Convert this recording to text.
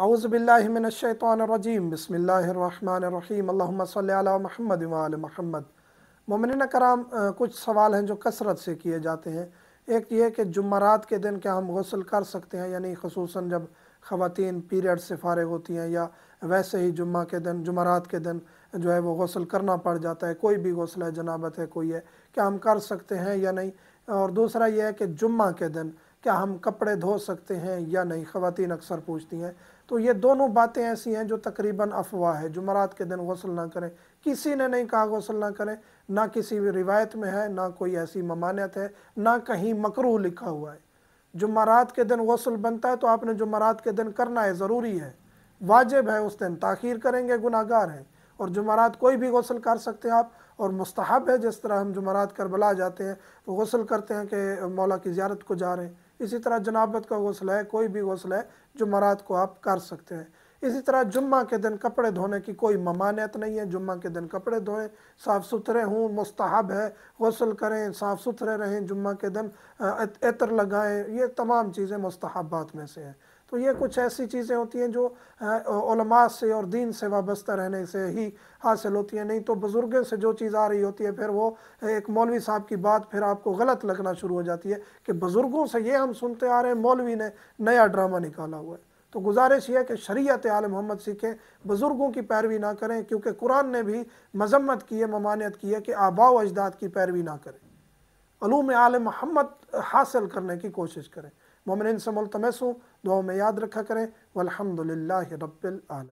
اعوذ باللہ من الشیطان الرجیم، بسم اللہ الرحمن الرحیم، اللہم صلی علی محمد وآل محمد. مومنین کرام کچھ سوال ہیں جو کثرت سے کیے جاتے ہیں۔ ایک یہ کہ جمعرات کے دن کیا ہم غسل کر سکتے ہیں؟ یعنی خصوصاً جب خواتین پیریڈ سے فارغ ہوتی ہیں یا ویسے ہی جمعہ کے دن، جمعرات کے دن جو ہے وہ غسل کرنا پڑ جاتا ہے۔ کوئی بھی غسل ہے، جنابت ہے، کوئی ہے۔ کیا ہم کر سکتے ہیں یا نہیں؟ اور دوسرا یہ ہے کہ جمعہ کے دن کیا ہم کپڑے دھو سکتے ہیں یا نہیں؟ خواتین اکثر پوچھتی ہیں۔ تو یہ دونوں باتیں ایسی ہیں جو تقریباً افواہ ہے جمعرات کے دن غسل نہ کریں۔ کسی نے نہیں کہا غسل نہ کریں۔ نہ کسی بھی روایت میں ہے، نہ کوئی ایسی ممانعت ہے، نہ کہیں مکروح لکھا ہوا ہے۔ جمعرات کے دن غسل بنتا ہے تو آپ نے جمعرات کے دن کرنا ہے ضروری ہے۔ واجب ہے، اس دن تاخیر کریں گے گناہ گار ہیں۔ اور جمعرات کوئی بھی غسل کر سکتے ہیں آپ۔ اور مستحب ہے، جس طرح ہم جمعرات کربلا جاتے ہیں، تو غسل کرتے ہیں کہ مولا کی زیارت کو جا رہے ہیں۔ اسی طرح جنابت کا غسل ہے، کوئی بھی غسل ہے جمعرات کو آپ کر سکتے ہیں۔ اسی طرح جمعہ کے دن کپڑے دھونے کی کوئی ممانعت نہیں ہے۔ جمعہ کے دن کپڑے دھوئیں، صاف ستھرے ہوں، مستحب ہے غسل کریں، صاف ستھرے رہیں، جمعہ کے دن عطر لگائیں۔ یہ تمام چیزیں مستحبات میں سے ہیں۔ تو یہ کچھ ایسی چیزیں ہوتی ہیں جو علماء سے اور دین سے وابستہ رہنے سے ہی حاصل ہوتی ہیں۔ نہیں تو بزرگوں سے جو چیز آ رہی ہوتی ہے، پھر وہ ایک مولوی صاحب کی بات پھر آپ کو غلط لگنا شروع ہو جاتی ہے کہ بزرگوں سے یہ ہم سنتے آ رہے ہیں، مولوی نے نیا ڈرامہ نکالا ہوا ہے۔ تو گزارش یہ ہے کہ شریعت آل محمد سیکھیں بزرگوں کی پیروی نہ کریں، کیونکہ قرآن نے بھی مذمت کی ہے، ممانعت کی ہے کہ آبا و اجداد کی پیروی نہ کریں۔ علوم آل محمد حاصل کرنے کی کوشش کریں۔ مومنین سے ملتمس ہوں دعاوں میں یاد رکھا کریں۔ والحمدللہ رب العالم